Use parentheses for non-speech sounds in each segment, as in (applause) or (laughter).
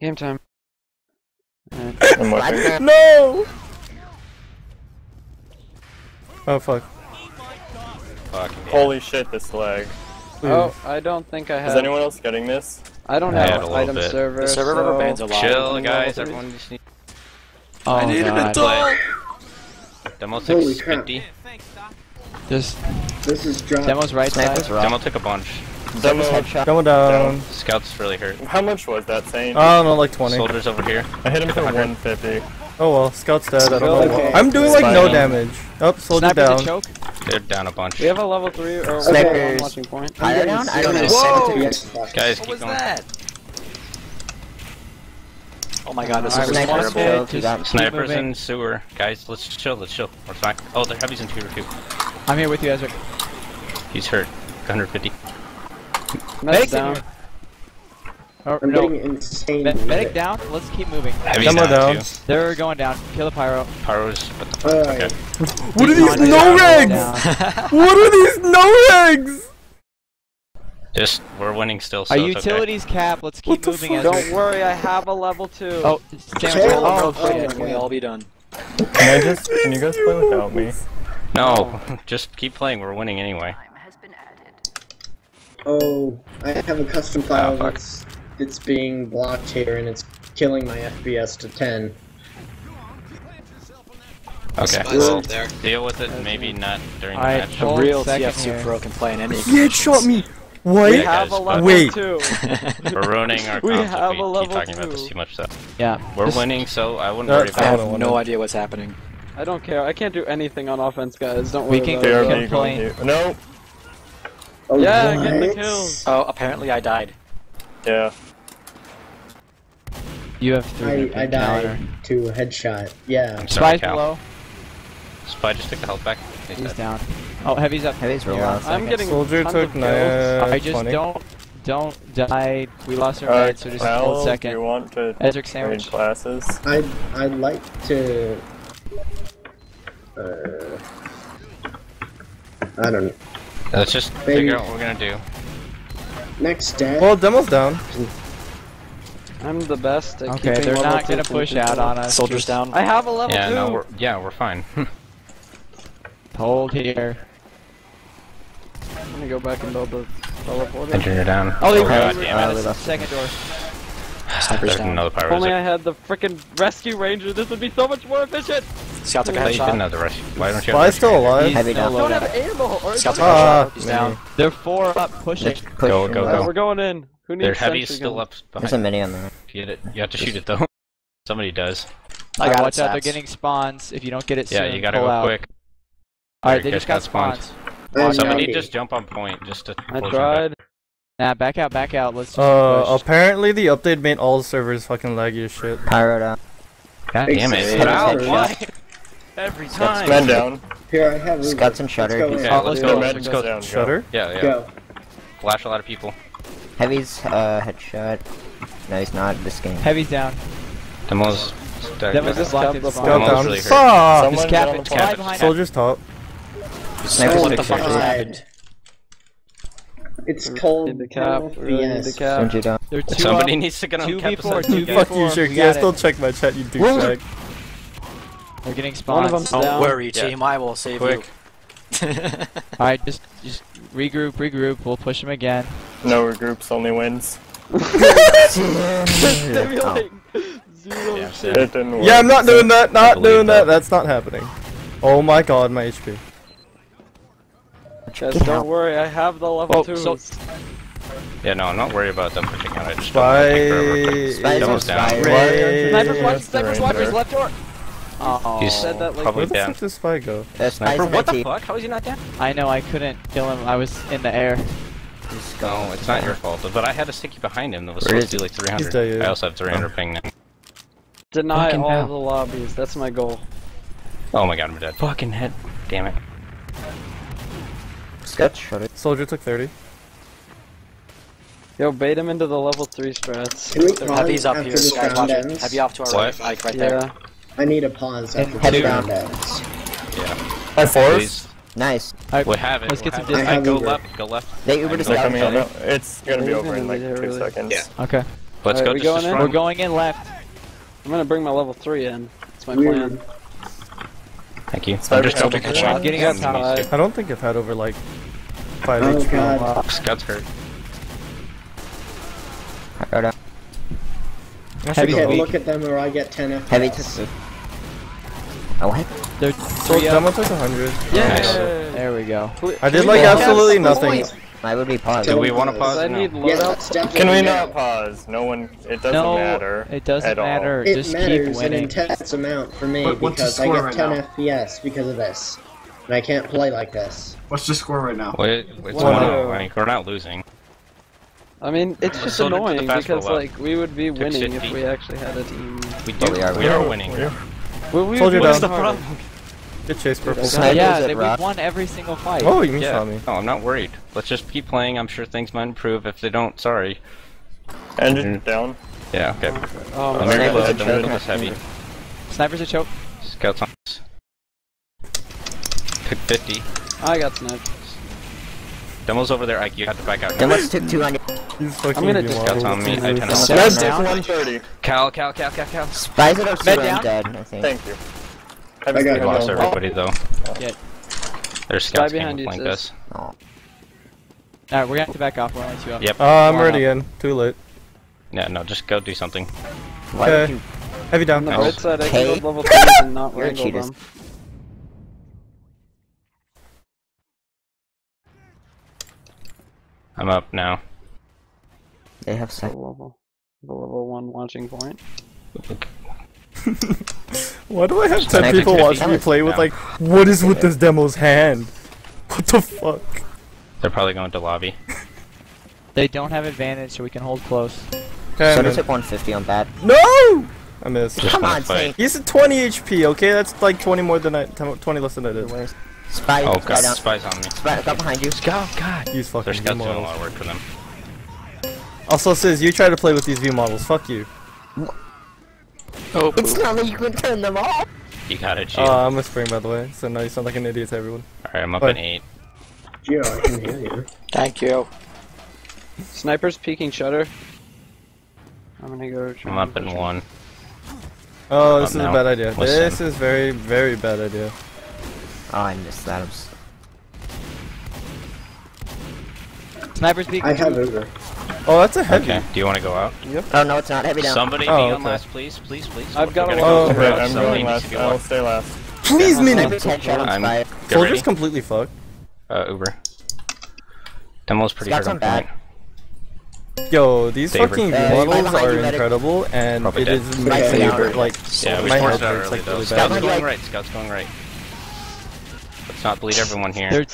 Game time. Alright. No! Oh fuck. Fucking yeah. Holy shit, this lag. Oh, I don't think I have. Is anyone else getting this? I don't I have had a item bit. server. The server so... rubber bands a lot. Chill, guys. Everyone just need. Oh, I need an God. Demo Holy 650. Just This is drop. demos right side. Sniper's raw. Demo took a bunch. Demo. Demo down. Scouts really hurt. How much was that saying? I don't know, like 20. Soldiers over here. I hit him for 150. Oh well, Scout's dead. I don't know. Okay. I'm doing like no damage. Up, oh, soldier Sniper's down. They're down a bunch. We have a level three or Snipers. one watching point. I'm getting down? I don't know. seven Whoa! FPS. Guys, What keep was going. that? Oh my god, this Alright, is Sniper's terrible. killed. Just You got keep Snipers in sewer. Guys, let's chill. Let's chill. We're fine. Oh, they're heavies in two or two. I'm here with you, Ezra. He's hurt. 150. Medic down. Oh, I'm no. getting insane. Me- with medic it. down. Let's keep moving. Heavy's Demo down, down. too. They're going down. Kill the pyro. Pyro's. What the fuck? Alright. Okay. What are these no down. regs? What are these no regs? Just, we're winning still, so Our it's okay. utilities cap. Let's keep moving, fuck? Don't worry, I have a level two. Oh, Okay. sandwich. Oh, Oh, oh, shit. Can we all be done? Can I just? Can you guys play without me? No, oh. (laughs) just keep playing. We're winning anyway. Oh, I have a custom ah, file Oh, fuck. that's it's being blocked here and it's killing my FPS to 10. Okay, Spies well, up there. deal with it. Maybe not during the Alright, match. A real second TF2 here. pro can play in any (laughs) He conditions. shot me. we What? Yeah, have a level Wait. two. (laughs) We're ruining our We comms have if a we level keep talking about this two. too much. Though Yeah. we're just- winning, so I wouldn't worry about it. don't no idea what's happening. I don't care. I can't do anything on offense, guys. Don't We can about go- it. Kill BRB going No. Oh, Yeah, what? get the kills. Oh, apparently I died. Yeah. You have three. I, I died to a headshot. Yeah. I'm sorry, Spies Cal. below. Spy just took the health back. He's He's down. Oh, heavy's up. Heavy's real Here on low. second. I'm getting Soldier tons took of kills. I just 20. don't don't die. We lost our Alright, meds, so just Cal, hold do you want to Ezra trade sandwich. classes? I'd, I'd like to. Uh, I don't know. Let's just Maybe- figure out what we're gonna do. Next stat. Well, demo's down. I'm the best at Okay, keeping they're not gonna push out on us. Soldiers Just down. I have a level Yeah, two. no, we're yeah, we're fine. (laughs) Hold here. I'm gonna go back and build the teleporter. Engineer down. Oh, they oh were god they were damn it. Oh, the second door. Sniper's down. another If only I had the freaking rescue ranger, this would be so much more efficient. Scout took a I thought you didn't have the rush. Why don't you? Spy's have still alive. He's Heavy still down. I don't have ammo. Or Scout took a Ah, headshot. He's mini. down. They're four up, pushing. Push. Go, go, go. we're going in. Who needs Their heavy is still guns? up There's a behind. mini on there. Get it. You have to shoot it though. Somebody does. I got watch out, they're getting spawns. If you don't get it Yeah, soon, you gotta go out. quick. Alright, they just got got spawns. spawns. I'm Somebody just jump on point just to. I tried. Nah, back out, back out. Let's just Uh, push. apparently the update made all the servers fucking laggy as shit. Pyro down. God damn it! Heavy Ow, headshot. why? Every time. Man down. Here, I have. Scuds and Let's go Okay, let's Go, go. man, Let's go. down. Shutter? Yeah, yeah. Go. Flash a lot of people. Heavy's uh headshot. No, he's not this game. Heavy's down. Demo's. That was just blocked the at Scout spawn. Almost down. really hurt. Fuck! Someone Just cap it. the Fly behind. Soldiers top. Sniper's What the fuck just happened? It's We cold. need the cap. We the cap. Sentry down. Somebody up. needs to get on Two cap before, assist. two Okay. before. Fuck you, we Shirky. got I still it. check my chat, you douchebag. They're getting One of spawns. them's down. Don't worry, Yeah. team. I will save Quick. (laughs) you. Alright, just just regroup, regroup. We'll push them again. No groups, only wins. Stimulate. Zero Yeah, shit. It didn't work. Yeah, I'm not doing that, not doing that. that. That's not happening. Oh my god, my HP. Guys, don't worry. I have the level Oh, two. so- Yeah, no, I'm not worried about them pushing out. I just don't want to take forever. Spies Spy. Demo's down. Spy. Ray. Snipers watch, Yes, snipers they're watch, in there. left door. Oh, He's said that like probably Where the down. fuck does Spy go? Uh, Spies on What the IT. fuck? How is he not down? I know I couldn't kill him. I was in the air. He's No, gone. it's not your fault. But I had a sticky behind him that was Where supposed to is do like He's 300. dead. I also have 300 ping now. deny Fucking all hell. the lobbies. That's my goal. Oh my god, I'm dead. Fucking head. Damn it. Scout Shutter. Soldier took 30. Yo, bait him into the level three strats. Can we Heavy's up here. this Guys, watch it. Heavy off to our What? right. Like right there. Yeah. I need a pause after Heavy down. round ends. Yeah. By force? Please. Nice. Alright, We have it. Let's we get some have. I distance. Go Uber. left. Go left. They Ubered I us know. They're coming out Shutter. It's gonna be over in like two really. seconds. Yeah. Okay. Let's Alright, go we just going in? destroy We're going in left. I'm gonna bring my level 3 in. That's my Weird. plan. Thank you. I'm just double helping catching. us. I'm getting Yeah, us me high. too. I don't think I've had over like 5 Oh, HP. God. Scout's hurt. I got a I should Heavy go Okay, weak. help. look at them or I get 10 FPS. heavy took the. Oh what? There's So three demo up. took 100. Yeah. Nice. There we go. I did like absolutely nothing. I would be paused. Do we want to Pause. pause? I or no? need Yeah, loadouts. that's definitely Can we not pause? No one. It doesn't no, matter. it doesn't at all. matter. It Just keep matters an intense amount for me What- what's the because I get right 10 now? FPS because of this. And I can't play like this. What's the score right now? Wait, it's One one zero. like, We're not losing. I mean, it's just Soldier annoying because like we would be Took winning if we actually had a team. We do. we are we are winning. winning. Well, we Soldier would down. win harder. Get chase purple. Snipers yeah, at they, we've won every single fight. Oh, you Yeah. saw me. No, I'm not worried. Let's just keep playing. I'm sure things might improve. If they don't, sorry. Engine Mm. down. Yeah. Okay. Oh, Let my me Snipers reload. are The middle is heavy. Snipers are choke. Scouts on. Us. Took 50. I got sniped. Demo's over there. Ike, you have to back out. Demo's took 200. These fucking gonna V just- models. Scouts on me. I ten Scouts That's down. 130. Cal, Cal, Cal, Cal, Cal. Spies it up Med so down? I'm dead, I think. Thank you. I got We it. lost everybody though. Yeah. There's scouts Guy came behind you, flank sis. us. Oh. Alright, we're gonna have to back off. We're only two up. Yep. Uh, I'm Wow. already in. Too late. Yeah, no, just go do something. Why would Okay. you? Heavy down. On the Nice. right side, I Okay. can level 3 and not You're a wrangle them. I'm up now. They have The sec. level, the level 1 launching point. (laughs) Why do I have 10 people watching me play with No. like, what is with this demo's hand? What the fuck? They're probably going to lobby. They don't have advantage, so we can hold close. Okay, So I'm they in. took 150 on bad. No! I missed. Just Come on, fight. Saint. He's at 20 HP, okay? That's like 20 more than I, 20 less than I did. Where's Spy? Oh spy god, down. spies on me. Spy, got behind you. Scout, god. He's Their fucking V scouts doing a lot of work for them. Also says, you try to play with these V models, fuck you. Oh, It's poop. not that you can turn them off. You got it, Gio. Uh, I'm a whispering by the way, so now you sound like an idiot to everyone. Alright, I'm up Bye. in 8. Gio, I can hear you. Thank you. Snipers peeking shutter. I'm gonna go try I'm up in push him. 1. Oh, Up this is a bad idea. Listen. This is very, very bad idea. Oh, I missed that. I'm s- Snipers peek. I have Uber. Oh, that's a heavy. Okay, do you want to go out? Yep. Oh no, it's not heavy down. Somebody Oh, be on okay. last, please, please, please. I've got We're a gonna go Okay, for Okay. I'm Somebody going last. to be I'll left. stay last. Please, Mini! Sniper's I'm Soldier's completely fucked. Uh, Uber. Demo's pretty Scouts hard on on bad. point. Yo, these Favor. fucking Uh, models are medic. incredible, and Probably it dead. is Right making down. me, like, Yeah, we my forced health hurts like though. really bad. behind you, going right, Scouts going right. Let's not bleed everyone here. They're,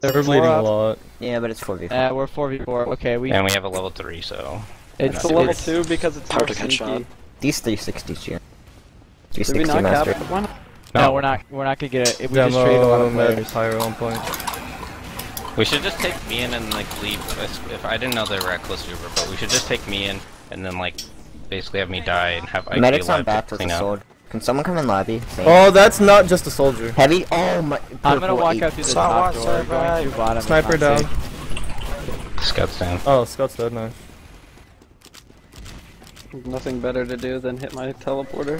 they're They're bleeding four a lot. Yeah, but it's 4v4. Uh, we're 4v4. Okay, we. And we have a level 3, so... It's, It's a level it's- 2 because it's Hard to catch shot. sneaky. These 360s here. Did we 360 not cap master. it? Why not? No, we're not. We're not gonna get it. We just traded a lot of med, players. pyro on point. We should just take me in and, like, leave... If, if I didn't know they were at close to Uber, but we should just take me in and then, like, basically have me die and have Ike Medic's be on to clean up. sword. Can someone come in lobby? Saint. Oh, that's not just a soldier. Heavy. Oh my. I'm gonna walk eight. out through the top door, sir, going right? through bottom. Sniper down. safe. Scouts down. Oh, Scout's dead, nice. Nothing better to do than hit my teleporter.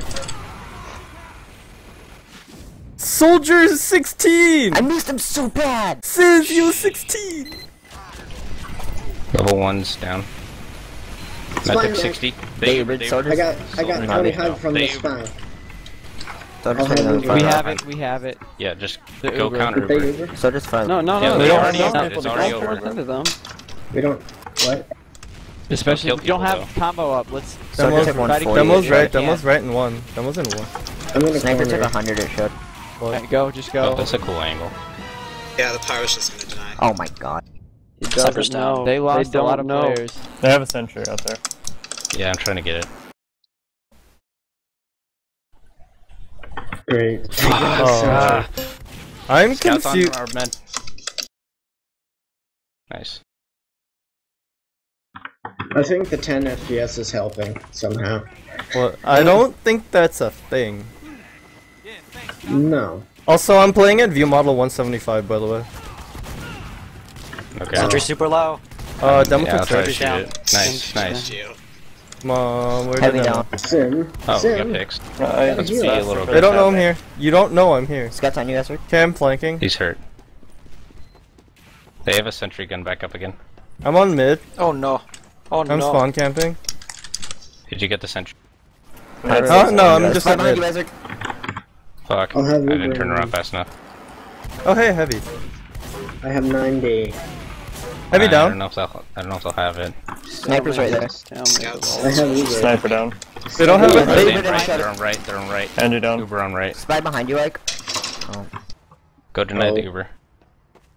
Soldier 16! I missed him so bad. Says you 16! Level 1's down. fine, 60. They They, rid they, soldiers? I got I got Soldier. 25 from They- the spy. Soldier's I'll have on. We have it. We have it. Yeah, just The go Uber. counter Did they Uber. Uber? Soldier's front. No, no, Yeah, no. they don't- already don't- It's already over. it into them. We don't. What? Especially if you don't people, have combo up. Let's. Demo's, Soldier took try 140. Demo's Yeah, right. Demo's right in one. Demo's in one. I'm gonna Sniper took corner. 100 it should. Alright, go. Just Oh, go. that's a cool angle. Yeah, the pyro's just gonna deny. Oh my god. He doesn't down. know. They lost don't a lot of know. players. They have a sentry out there. Yeah, I'm trying to get it. Great. (laughs) Oh, I'm Scouts on confused. Nice. I think the 10 FPS is helping somehow. Well, I don't think that's a thing. No. Also, I'm playing at view model 175, by the way. Okay. Sentry super low. Uh, Demo yeah, I'll took try to 30. shoot it. Nice, nice. Geo. Come on, where Heavy did down. Sim. Oh, we Sim. got fixed. Uh, I Let's see a little bit. They don't know I'm happening. here. You don't know I'm here. Scout's on you, Ezra. Okay, I'm flanking. He's hurt. They have a sentry gun back up again. I'm on mid. Oh no. Oh no. I'm spawn camping. Did you get the sentry? That's Huh? the No, I'm just Right at you, mid. Ezra. Fuck. I'll have I didn't turn around fast enough. Oh, hey, heavy. I have 90. Heavy I don't down. know if they'll. I don't know if they'll have it. Sniper's right there. Scouts. I have Uber. Sniper down. They don't have Yeah, it. they- They're they on right. They're on right. They're on right. Andrew down. Uber on right. Spy behind you, Ike. Go deny the Oh. Uber.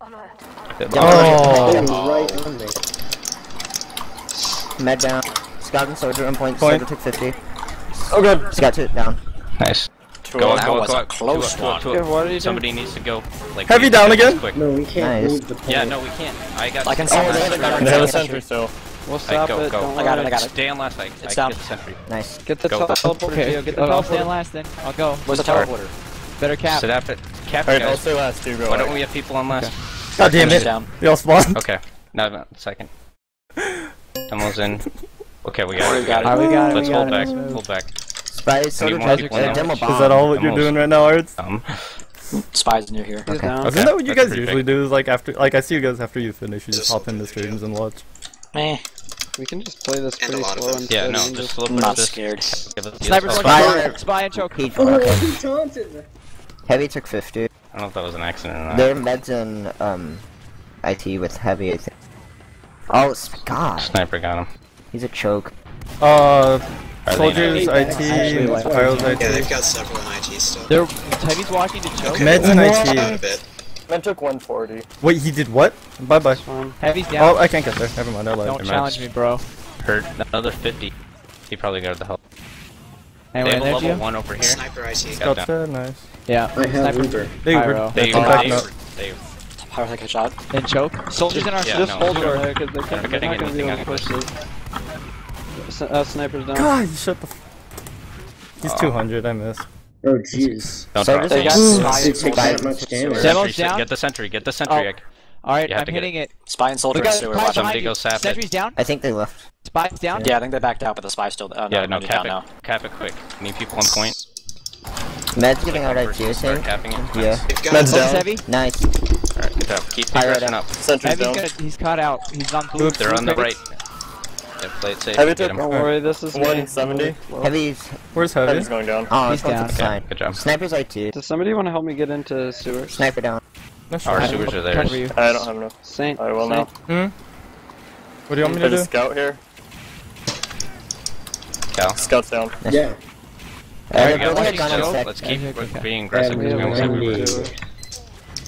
Oh. They right on me. Med down. Scout and soldier on point. Point. Soldier took 50. Oh god. Scout two down. Nice. Two Go on. on, go on, was go a close To it, to it, one. Yeah, what are you Somebody needs to go. Like Heavy down again? Quick. No, we can't Nice. move the point. Yeah, no, we can't. I got. I can stop they have a that. gun. They have a sentry still. We'll Like, stop go, it. go. I got it. I got it. Stay on last. I, I It's get down. the sentry. Nice. Get the Go. teleporter, Okay, Geo. Get the I'll I'll stand teleporter. last then. I'll go. Where's the Alright. teleporter? Better cap. Sit up it. Cap Alright, I'll stay last. You go. Why don't we have people on last? God damn it. down. They all spawned. Okay. No, no, second. Demo's in. (laughs) Okay, we got it. We got it. We got it. Let's hold back. it. Pull back. Spy, soldier more took people uh, demo bomb. Is that all what you're doing right now, Arts? Um. Spies near here. He's Okay. down. Isn't that what you that's guys usually big. do? Is like after, like I see you guys after you finish, you just Just hop in the to streams and watch. Meh. We can just play this And a pretty slow them. and Yeah, no, and just just a little I'm bit not scared. Give us the Sniper's SL. watching. Fire. Spy and choke. Heat. Okay. he taunted. Heavy took 50. I don't know if that was an accident or not. Their meds in um, IT with heavy, I think. Oh, s- God. Sniper got him. He's a choke. Uh, Are they soldiers, not? IT, Actually, that's pyros, I Yeah, they've got several in IT still. They're heavy's walking to choke. Okay, Meds well, and IT. down a bit. Man took 140. Wait, he did what? Bye bye. Heavy's down. Oh, I can't get there. Never mind. I lied. Don't Meds. challenge me, bro. Hurt another 50. He probably got the help. Anyway, they have a level you. one over here. Sniper IT. Got Scout's down. Nice. Yeah. I have Sniper. Uber. They Pyro. They, Come they, back they, now. they, Pyro take a shot. Then choke. Soldiers in our Yeah, just no. hold door because they They're can't. not They're not gonna be able to push of this. S- Uh, sniper's down. God, shut the. F- He's 200. I missed. Oh, jeez. don't So drop. does They got Ooh, spy they and take soldier. that much damage. Demo's down. Get the sentry. Get the sentry. Oh. Alright, I'm to hitting it. Spy and soldier We got sewer. Watch Somebody go sap. Sentry's down. I think they left. Spy's down. Yeah, I think they backed out, but the spy's still. Oh, no, Yeah, no, cap it. now. Cap it quick. Need people on point. Meds giving out First, IT, I start think. capping it. Yeah. Meds down. heavy. Nice. Alright, good job. Keep Pyro progressing down. up. Sentry's down. He's caught out. He's on blue. They're on the right. Yeah, play it safe. Heavy Get him. Don't worry, this is 170. Heavy's. Where's heavy? Heavy's going down. Oh, He's down. fine. Good job. Sniper's IT. Does somebody want to help me get into sewer? Sniper down. No, Our sure. sewers are there. I don't have enough. Saint. I will now. Hmm? What do you want me to There's a do? scout here. Cal. Scout's down. Yeah. Uh, Alright, they're we building gun one on still. sec. Let's keep Okay, okay. being aggressive. Yeah, because we almost have everybody.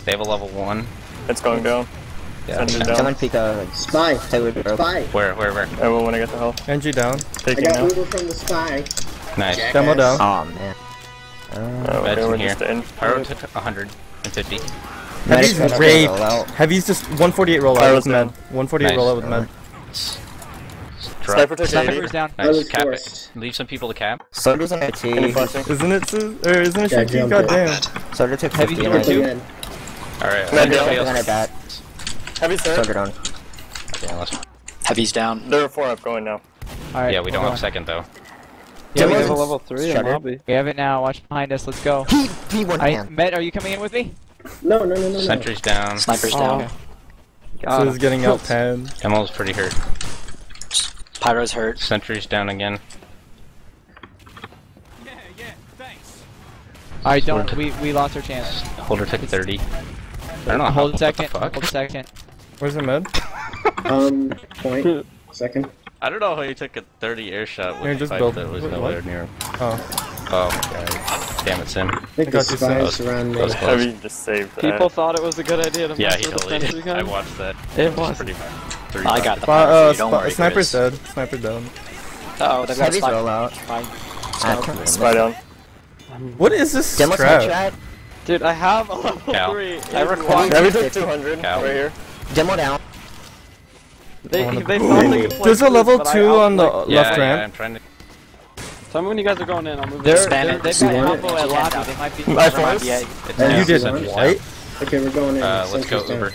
They have a level one. It's going down. Yeah. Sentry's okay. down. Someone peek a Spy. Tyward bro. Spy. Where, where, where? I will when I get the health. NG down. I got. Uber from the spy. Nice. Jackass. Demo down. Oh man. Uh, Oh, Meds okay, in we're here. just in. Pyro took 150. Heavy's Medics raped. roll out. Heavy's just 148 rollout Pyro's with med. 148 Nice. rollout with med. Sniper took 80. Sniper's down. Nice. Cap forced. it. Leave some people to cap. Soldier's on Any IT. flashing? Isn't it? Sis- Or isn't it Yeah, Shaky? jump God damn. Bad. Took Heavy 50. number two. Alright. Med anybody on our else? Back. Heavy's Soldier hurt. down. Yeah, let's- Heavy's down. There are four up going now. Alright. yeah, we don't have second though. Yeah, we have a level three in lobby. We have it now. Watch behind us. Let's go. He, he one I, man. Met, are you coming in with me? No, no, no, no, no. Sentry's down. Sniper's Oh, down. okay. So God. he's getting out 10. Demo's pretty hurt. Pyro's hurt. Sentry's down again. Yeah, yeah, thanks. Alright, don't. We, we lost our chance. Holder took 30. I don't know. Hold a what second. The fuck? Hold a second. Where's the med? (laughs) Um, point. Second. I don't know how you took a 30 air shot with Here, a just fight build- that was what- nowhere what? near him. Oh. Oh my god. Damn it, Sim. I think I the got you, Sam. spies That me. was close. Heavy just saved that. People thought it was a good idea to Yeah, mess he with the totally sentry did. I watched that. It was. Pretty. Three I got the Spi- pyro. uh, for you, don't worry, sniper's Chris. dead. Sniper down. Oh, they've got a spy. roll out. Spy. Come on. Spy down. What is this Demo's strat? Headshot. Dude, I have a level Cow. three. I require- one. Heavy took 200 Cow. right here. Demo down. They, they play. thought they could play There's a level 2 on the outplayed- Yeah, left yeah, ramp. I'm trying to. Tell me when you guys are going in. I'll move They're, it. They're, they've See got that? combo at lobby. They might be. My Never mind, first. yeah. It's you did Sentry's what? Okay, we're going in. Uh, let's go down. Uber.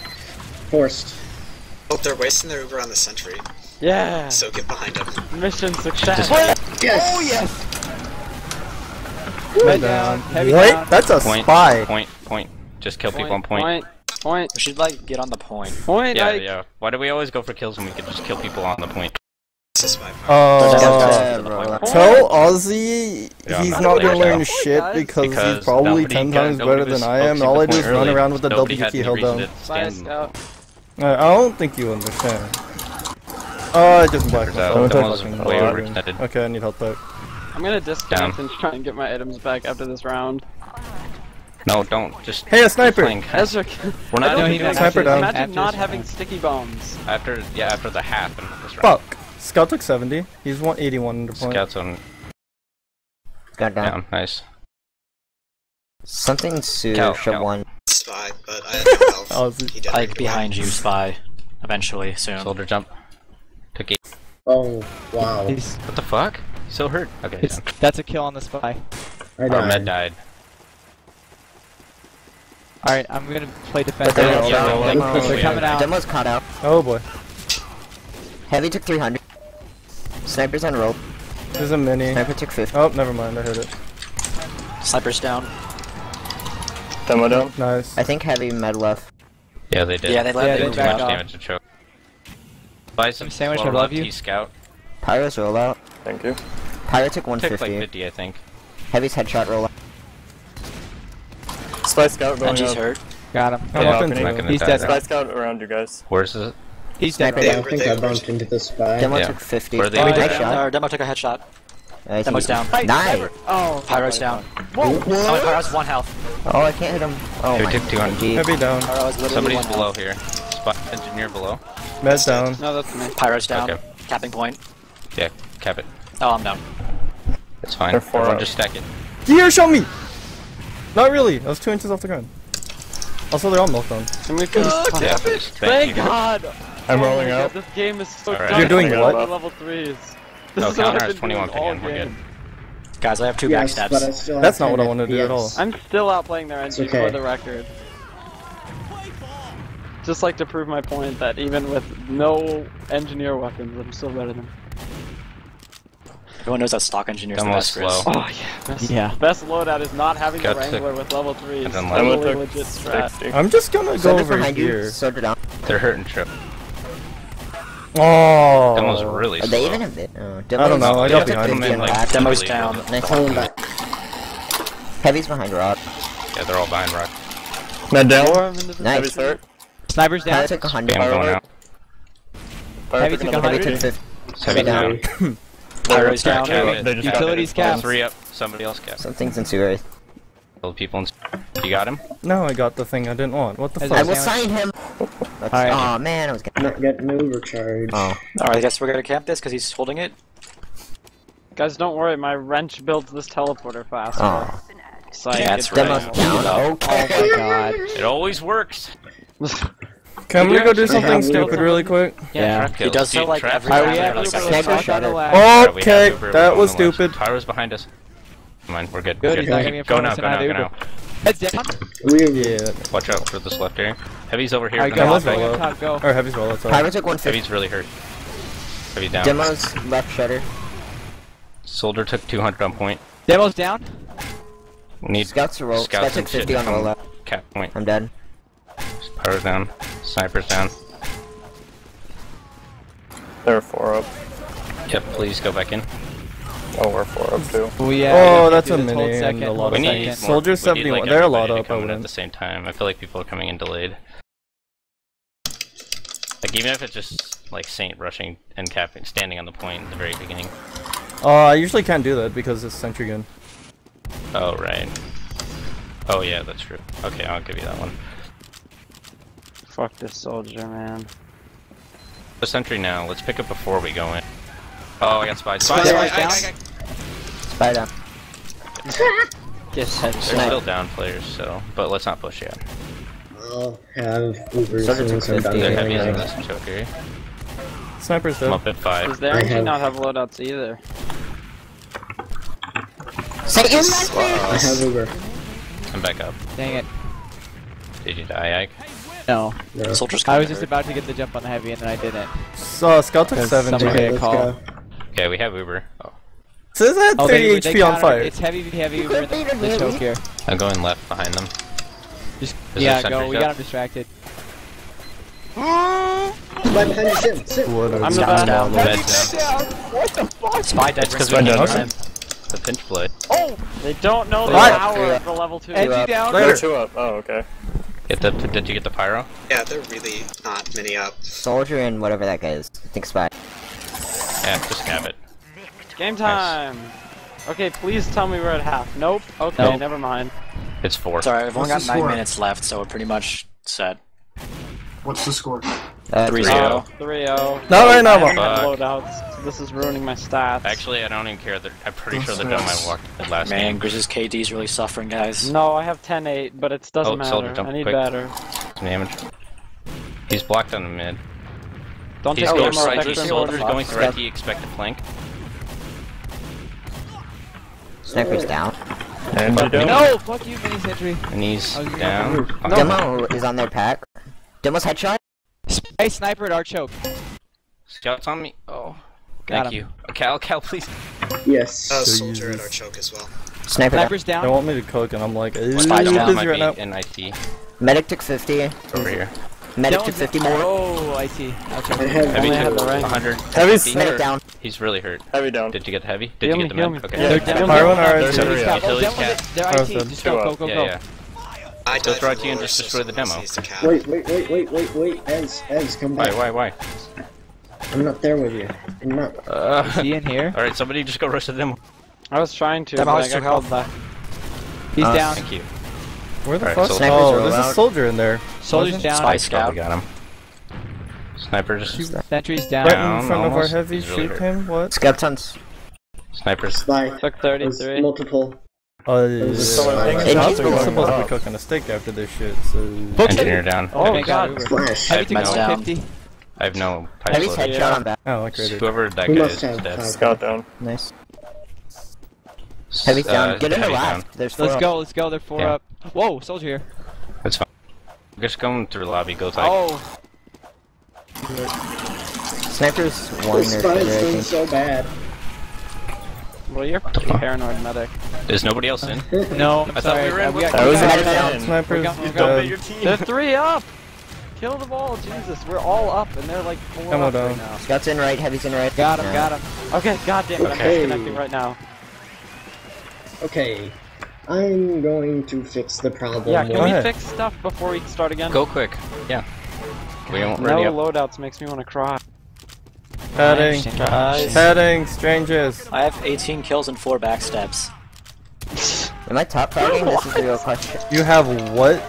Forced. Oh, they're wasting their Uber on the sentry. Yeah. So get behind him. Mission success. Yes! Oh yes! Head down. down. Heavy Wait, down. that's a Point, spy. point, point. Just kill people on point. Point. Point. We should like get on the point. Point. Yeah, like, yeah. Why do we always go for kills when we could just kill people on the point? This is. Uh, tell Ozzy Yeah, he's not not gonna gonna learn go. shit because, Because he's probably ten got- times better than I am. All I do is point run around with the Nobody W key held down. to Fire stand- scout. I I don't think you understand. Oh, I just blacked out myself. that was Fucking way boring. overextended. Okay, I need help back. I'm gonna disconnect Down. and try and get my items back after this round. No, don't. Just. Hey, a sniper! playing- Ezra, We're not I don't No, he doing meant Sniper after- down. imagine after not having round. sticky bombs. after. Yeah, after the half and this round. Fuck! Scout took 70. He's 181 under point. Scouts on Got down. down. Nice. Something Sue Cal, should Cal. one. Spy, but I have no health. (laughs) Ozzy. He Like behind you, spy. Eventually, soon. Soldier jump. Took eight. Oh, wow. What the fuck? He's so hurt. Okay. it's, down. that's a kill on the spy. I Our med died. died. Alright, I'm gonna play defense. They're They're, all Yeah, down. like, Demo- they're coming out. Demo's caught out. Oh boy. Heavy took 300. Snipers on rope. There's a mini. Sniper took 50. Oh, never mind. I heard it. Sniper's down. Demo down. Nice. I think heavy med left. Yeah, they did. Yeah, they left. Yeah, they they did did too much off. damage to choke. Buy some Sandwich, I love you. T scout. Pyro's rollout. Thank you. Pyro took Took like 150. 50, I think. Heavy's headshot rollout. Spy scout going Benji's up. hurt. Got him. I'm Yeah, up I'm into not it. gonna He's dead. Spy scout around you guys. Where's it? He's dead. Sniper Yeah, I think I bumped into the spy. Demo Yeah. took 50. Where are they? Oh, We yeah. did- Headshot. Uh, Demo took a headshot. I. Demo's down. Nice. Oh, Pyro's down. What? Oh, Pyro's one health. Oh, I can't hit him. Oh Who took 200? Heavy down. Pyro is literally Somebody's below health. here. Spot engineer below. Med down. No, that's me. Pyro's down. Okay. Capping point. Yeah, cap it. Oh, I'm down. It's fine. Four Everyone up. just stack it. Gear, show me! Not really. I was two inches off the ground. Also, they're all meltdown. Can we finish? Oh, yeah, please. Thank, Thank. God! I'm Oh rolling out. God, this game is so Alright. done. You're doing what? Level threes. This Oh, is counter I've has 21 doing all again, we're good. Guys, I have two Yes, backstabs. That's not what I wanted to do at all. I'm still outplaying their engine okay. for the record. Just like to prove my point that even with no engineer weapons, I'm still better than. Everyone knows that stock engineer's the best, Chris. slow. Oh yeah. Best, Yeah. Best loadout is not having Got the to- Wrangler with level three. and then Totally Demo took legit strat. I'm just gonna go Soldier's over behind you. here. Soldier down. They're hurting trip. Oh. Demo's really Are they even a bit? Oh, I don't know, I They got have to behind come them. like. Demo's really down. build it. Nice. Pulling back. Heavy's behind rock. Yeah, they're all behind rock. Med down. Or I'm into the Heavy Nice. Sniper's Pyro down. took 100. Bam going out. Heavy took took another a Heavy hundred. fifty. took 50. Heavy down. (laughs) Down. Down. cap- they just Utilities it. cap. Three up. Somebody else cap. Something's in sewer. Kill people in. You got him? No, I got the thing I didn't want. What the Has fuck? I will sandwich. sign him. That's, Alright. Oh man, I was gonna. Not getting overcharged. Oh. Alright, I guess we're gonna camp this because he's holding it. Guys, don't worry. My wrench builds this teleporter faster. Oh. Psych, Yeah, that's right. Demo's right. down. Oh my god. It always works. (laughs) Can we go do something have stupid really quick? Yeah. Trap He does so like trap oh, every kills. Time. we have like, Uber, second let's Sniper talk shot on the it. left. Alright, we oh, have Okay, that was on the left. stupid. Pyro's behind us. Come on, we're good. Good, We're good. gonna Go now, go now, go now. Heads down. Yeah. Watch out for this left area. Heavy's over here. Alright, gonna go let's up, back. go go up. top, go. Or heavy's roll, that's all. Pyro took 150. Heavy's really hurt. Heavy down. Demo's left shutter. Soldier took 200 on point. Demo's down. Need Scouts to roll. Scouts Scout and took 50 on come rollout. cap point. I'm dead. Pyro's down. Sniper's down. They're four up. Yep, please go back in. Oh, we're four up too. Oh yeah. Oh, you that's a this whole and second, a lot whole of We need things. Soldier 71. Like, They're a lot everybody up, to I come in at the same time. I feel like people are coming in delayed. Like even if it's just like Saint rushing and capping, standing on the point at the very beginning. Uh, I usually can't do that because it's sentry gun. Oh right. Oh yeah, that's true. Okay, I'll give you that one. Fuck this soldier, man. The sentry now. Let's pick up before we go in. Oh, I got spied. Spy, spy, (laughs) I- I- spy. Spy down. Guess head They're still down players, so but let's not push yet. I'll have Uber as Soldier soon took as I'm done 50. They're rolling heavy in this choker. Sniper's I'm dead. up at five. Does their I engine have- not have loadouts either? Say in my I have Uber. I'm back up. Dang it. Did you die, Ike? No. No. Soldiers I was just hurt. about to get the jump on the heavy and then I didn't. So Scout took Because seventy. someone- Okay, Okay, call. go. Okay, we have Uber. Oh, Says I had Oh, 30 they, HP they on fire. It's heavy, heavy. We're in the, couldn't the choke here. I'm going left behind them. Just Is yeah, go. sentries We up? got him distracted. Right behind you, sit, sit. What a I'm the Scout's bad. down. Red down. Spy dead. It's because Ring we down. can the pinch blade. Oh! They don't know the power of the level two. Edgy down. Later. Two up. Oh, okay. Get the, did you get the pyro? Yeah, they're really not many up. Soldier and whatever that guy is. I think spy. Yeah, just scab it. Game time. Okay, please tell me we're at half. Nope. Okay, Nope. never mind. It's four. Sorry, I've only got nine score? minutes left, so we're pretty much set. What's the score? Uh, 3 0. 0. 3-0. Not right now, I haven't Mo. had Fuck. loadouts. so This is ruining my stats. Actually, I don't even care. They're, I'm pretty Oh, sure they're done my yes. walk last Man, game. Grizz's is really suffering, guys. No, I have 10-8, but it doesn't Oh, soldier, matter. jump I need quick. better. Some damage. He's blocked on the mid. Don't He's take going more right. extra These soldiers more going through IT. Expect a flank. Sniper's down. And you. No, fuck you, mini sentry. And he's oh, I was gonna down. move. Okay. Demo is on their pack. Demo's headshot. Spy sniper at our choke. Scouts on me. Oh, Got thank him. you. Cal, Cal, please. Yes. Uh, So soldier at our choke as well. Sniper. Sniper's down. Sniper's They want me to cook, and I'm like, eh, Spy busy down might right be now. in IT. Medic took 50. Over here. Medic That took one's- 50 more. Oh, I see. I'll check. I have Heavy Only took 100. Heavy's Medic down. He's really hurt. Heavy down. Did you get the heavy? Did Heal you get the heal med? me. Okay. Yeah. They're Pyro down. and Down, RS down, are down, three down, up. down, Utilities down with cat. it. They're I IT. was done. Just go, Two go, up. go, Yeah, go. yeah. I died Just from right to you and lower, just so destroy the someone else demo. needs to cap. Wait, wait, wait, wait, wait, wait. Ez, Ez, come Why, back. why, why? I'm not there with you. I'm not. Uh, Is he in here? (laughs) Alright, somebody just go rush the demo. I was trying to, That but I mouse got took called back. He's Uh, down. Thank you. Where the Alright, fuck? so- Oh, are there's a soldier in there. Soldier's Wasn't- down. Spy Scout, scout. we got him. Sniper just. Sentry's down. Right Down, in front of our almost. heavy. He's really Shoot hurt. him. What? Skeptons. Snipers. Spy. Took There's 33. multiple. Uh, There's a Someone spy. thinks Hey, shots John's are going supposed to be up. cooking a steak after this shit, so... Engineer down. Oh, Heavy God. got Uber. Flash. Heavy I've took no- Down. 150. I have no pipe Heavy's loading. headshot Yeah. on that. Oh, like right Whoever that We guy is, is dead. Scout down. Nice. Heavy's down. Uh, Get in the heavy last. There's four Let's up. go, let's go. They're four Yeah. up. Whoa, soldier here. That's fine. Just going through the lobby, go like. Oh, Sniper's one This or spy is doing so bad. Well, you're pretty paranoid medic. Is nobody else in? no. I thought sorry. we were in uh, we got- That was we got- Medic down. Sniper's We're going- dead. your team. They're three up! Kill them all, Jesus. We're all up, and they're like four Ammo up down. right now. Scout's in right, heavy's in right. Got him, Yeah. got him. Okay, goddamn it, I'm Okay. disconnecting right now. Okay. I'm going to fix the problem. Yeah, can Go we ahead. fix stuff before we start again? Go quick. Yeah. We won't No ready up. loadouts makes me want to cry. Heading. Guys, Heading. Strangers. I have 18 kills and 4 backstabs. Am I top fragging? This is the real (laughs) question. You have what?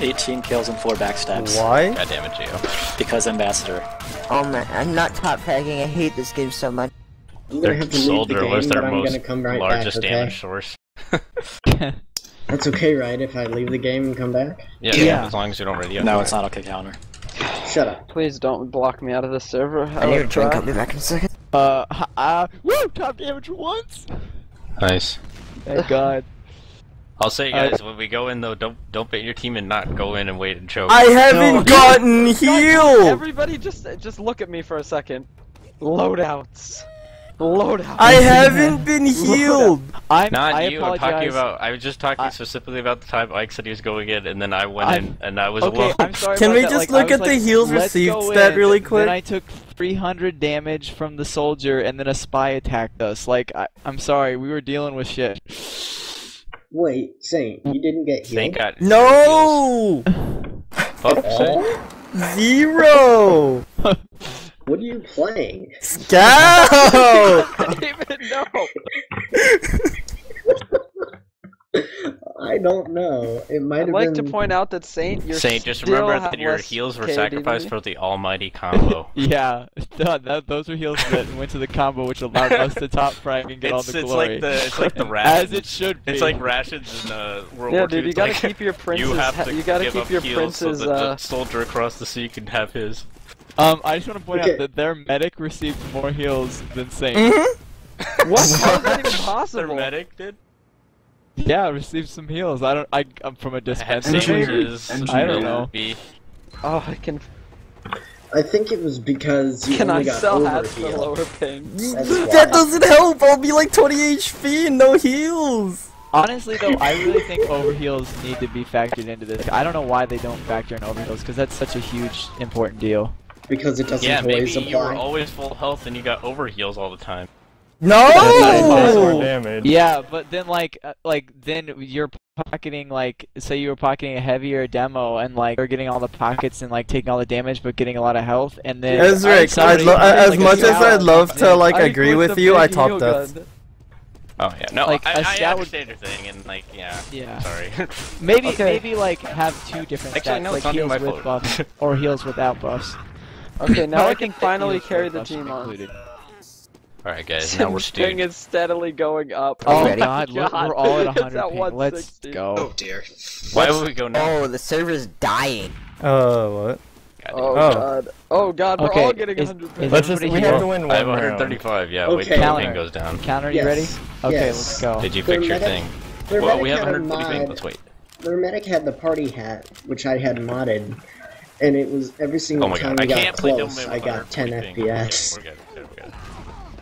18 kills and 4 backstabs. Why? God damn it, Gio. Because Ambassador. Oh man, I'm not top tagging. I hate this game so much. I'm gonna Their have to leave the game, was their but I'm most gonna come right largest back, okay? damage source. (laughs) That's okay, right? If I leave the game and come back? Yeah, Yeah. as long as you don't ready up. No, it's not okay, counter. Shut up. Please don't block me out of the server. I I need a would drink. try. I'll be back in a second. Uh, ha- (laughs) uh, woo! Top damage once! Nice. Thank God. I'll say, Uh, guys, when we go in though, don't don't bait your team and not go in and wait and choke. I haven't No. gotten (laughs) healed! Everybody just just look at me for a second. Loadouts. Loadouts. I haven't been (laughs) healed! I'm, Not I you. I'm talking about. I was just talking I- specifically about the time Ike said he was going in, and then I went I'm- in, and I was Okay, alone. I'm sorry (laughs) Can we that. just like, look was at the heals let's received stat in, really quick? Then I took 300 damage from the soldier, and then a spy attacked us. Like, I, I'm sorry, we were dealing with shit. Wait, Saint, you didn't get healed? Thank God. No! Fuck, say. Zero! (laughs) What are you playing? Scout! (laughs) I didn't even know. (laughs) I don't know. It might I'd have like been. to point out that Saint, you're Saint, just still remember that your heals were KD sacrificed for the almighty (laughs) combo. Yeah, (laughs) that, that, those were heals that went to the combo, which allowed us to top frag and get all it's, the it's glory. like the it's like the rations. (laughs) As it should be. It's like rations in uh, World Yeah, War dude, II. you gotta like, keep your princes. You have to you gotta give keep up your heals princes. so that uh, the soldier across the sea can have his. Um, I just want to point Okay. out that their medic received more heals than Saint. Mhm. what? How is that even Their possible? medic did. Yeah, received some heals. I don't. I, I'm from a Had dispensary. I don't know. Oh, I can. I think it was because you Can only I got sell over hats for lower ping? (laughs) That doesn't help. I'll be like 20 HP and no heals. Honestly, though, I really think overheals need to be factored into this. I don't know why they don't factor in overheals because that's such a huge, important deal. Because it doesn't Yeah, maybe always you were always full health and you got overheals all the time. No. (laughs) Damage. Yeah, but then like, uh, like then you're pocketing like, say you were pocketing a heavier demo and like you're getting all the pockets and like taking all the damage but getting a lot of health and then. Ezric, I'd lo- plays, as like, a much as I'd love to then- like I agree with you, I big top death. Oh yeah, no, Like, I, a I scout would- understand your thing and like, yeah. Yeah. Sorry. (laughs) Maybe Okay. maybe like have two different Actually, stats, no, like it's not even heals my with buffs (laughs) or heals without buffs. Okay, now But I think can finally carry the team on. included. All right, guys, now we're Sim's ping stewed. is steadily going up. Oh Ready? god, look, we're all at 100 at ping. Let's go. Oh dear. Why would we go now? Oh, the server's dying. Uh, what? Oh, Oh. god. Oh god, we're Okay, all getting is- 100 is. Let's just, we have to win one I have one round. 135. Yeah, Okay. wait till the Counter. ping goes down. Counter, you Yes. ready? Okay, Yes. let's go. Did you Their fix your thing? Well, we have had a 130 ping. mod- Let's wait. Their medic had the party hat, which I had modded, and it was every single Oh my time god, I we got can't close, Doom I got 10 FPS. FPS. We're good. We're good. We're good.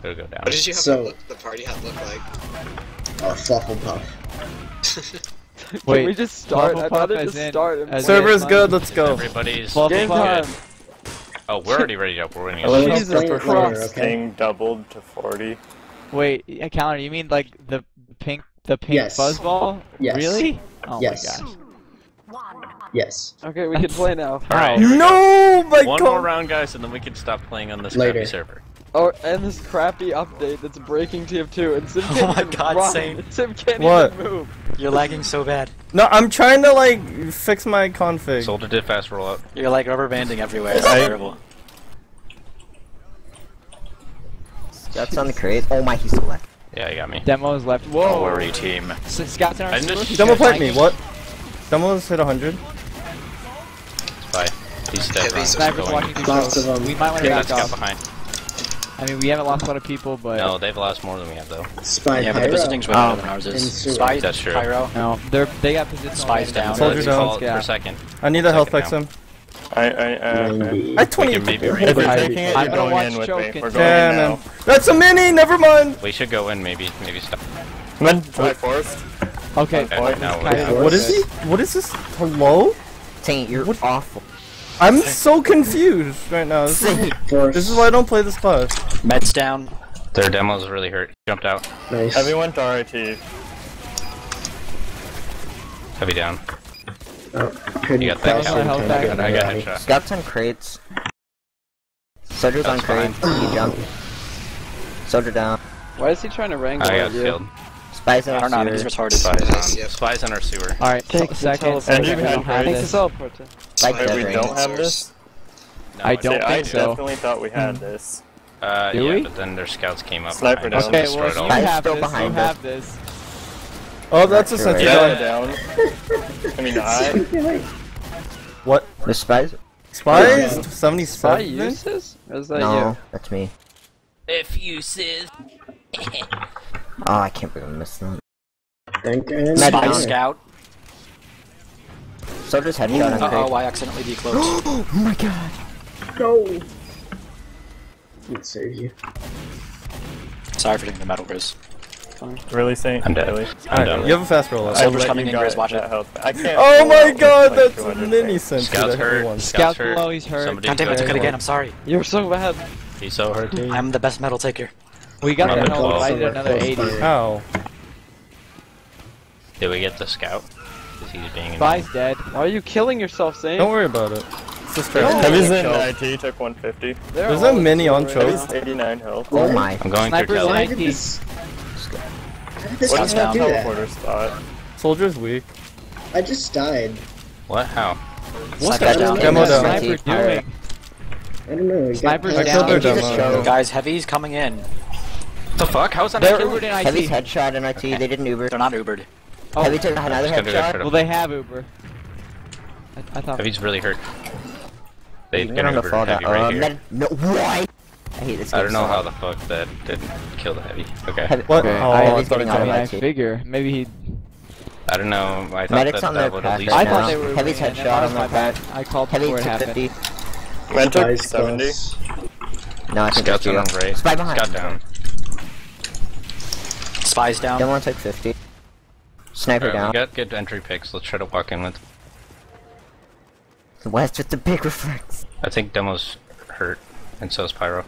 It'll go down. What did you have So- the, look- the party hat look like? Oh, Flufflepuff. Can Wait, we just start? I'd Flufflepuff rather as just in- start. and in- Server's good. Let's go. Everybody's Game Fuck. time. Oh, we're already ready up. We're winning. Well, it. let's Jesus play it later, Christ. okay? Ping doubled to 40. Wait, yeah, counter. You mean like the pink, the pink Yes. fuzzball? Yes. Really? Oh Yes. my gosh. Yes. Okay, we can play now. Alright. No, my One god. more round, guys, and then we can stop playing on this Later. crappy server. Oh, and this crappy update that's breaking TF2, and Sim (laughs) oh can't Oh my even God, run. Sane. Sim (laughs) can't What? even move. You're lagging so bad. No, I'm trying to like fix my config. Soldier did fast roll up. You're like rubber banding everywhere. It's I- terrible. That's on the crate. Oh my, he's still left. Yeah, you got me. Demos left. Oh, Whoa. worry team. S- Scouts in our I sewer? just- Demo played me. What? Demo's hit 100. Bye. He's dead. Heavy's Snipers going. walking through Lots smoke. of them. Um, we might want to back let's get off. behind. I mean, we haven't lost a lot of people, but No, they've lost more than we have, though. Spy Yeah, but the Pyro. visiting's way better than ours is. sewer. Spy, That's true. Pyro. no, they're they got positional. Spies advantage down. on Soldier down. Call it Yeah. per second. I need a health Second fix him. I, I, uh, okay. I 20. We can maybe If read you're I- taking it, I'm you're gonna going watch in with choke me. We're going Yeah, in now. man. That's a mini. Never mind. We should go in, maybe. Maybe stop. Come in, try forest. Okay. Okay, Point. now Kind of- we're What is he? What is this? Hello? Saint, you're What? awful. I'm so confused right now. This is, this is why I don't play this class. Meds down. Their demo's really hurt. Jumped out. Nice. Everyone to RIT. Heavy down. Oh, couldn't You got that count. in Back. I got ready. headshot. Scouts on crates. Soldier's on That's fine. crates. He jumped. Soldier down. Why is he trying to wrangle I got you? killed. Spies in I our don't know, I think he's sewer. retarded. Spies Nice, on, yep. spies on our sewer. All right. Take Take the seconds. teleport. And you we had don't have great- this. teleport. Wait, we don't have this? No, I don't I think so. definitely thought we had this. Uh, Do yeah, we? but then their scouts came up Sniper behind us down. and Okay, destroyed well, all you of them. have still this. You behind have this. Oh, that's a Sure. sentry Yeah, gun. down. (laughs) I mean, I. What? The spies? Spies? Spy 77? uses? Or is that No, you? that's me. If you sis. (laughs) Oh, I can't believe I missed that. Thank. Med Spy down. scout. Soldier's headshot on Uh oh. I accidentally decloaked. (gasps) Oh my god. Go. Let's save you. Sorry for taking the metal, Grizz. Really, Saint? I'm dead. Really? I'm Alright, done. you have a fast roll up. I Silver's let coming in, Grizz, watch it. I can't Oh my god, that's 200 mini ping. sentry Scouts that hurt. everyone. Scouts Scouts hurt. below, he's hurt. Somebody Can't take my hurt. ticket again, I'm sorry. You're so bad. He's so hurt. I'm the best metal taker. We got I'm that help. I did another 80. Ow. Did we get the scout? Is he being Spy's dead. Why are you killing yourself, Zane? Don't worry about it. It's just No. Heavy's in Choke. IT, took 150. They're There's a mini on right choke. now. Heavy's 89 health. Oh my. I'm going Snipers through in Kelly. Why IT. did this? How did this What's down? do that? teleporter spot? Soldier's weak. I just died. What? How? What Sniper down. Demo down. Sniper doing? I don't know. Sniper's I past killed their me. Jesus demo. show. Guys, heavy's coming in. The fuck? How's that They're not Ubered killing? in Heavy's headshot in IT. They didn't Uber. They're not Ubered. Oh, Heavy took another Just gonna go headshot. well, they have Uber. I, I thought. Heavy's really hurt. They You're get gonna over fall heavy down. right Um, here. then- no, why? I hate this game I don't know so how the fuck that didn't kill the heavy. Okay. Heavy- What? Okay, Oh, I- I thought getting it I out got mean, I figure maybe he. I don't know. I thought Medic's that on their that would at least. right I now. thought they were Heavy's headshot on my their bad. I called Heavy before it happened. 250. Man took 70. No, I think Scouts it's on you. right. Spy behind. Scout down. Spies down. Demo took 50. Sniper Alright, down. we got good entry picks. Let's try to walk in with. The West with the big reflex. I think Demo's hurt, and so is Pyro.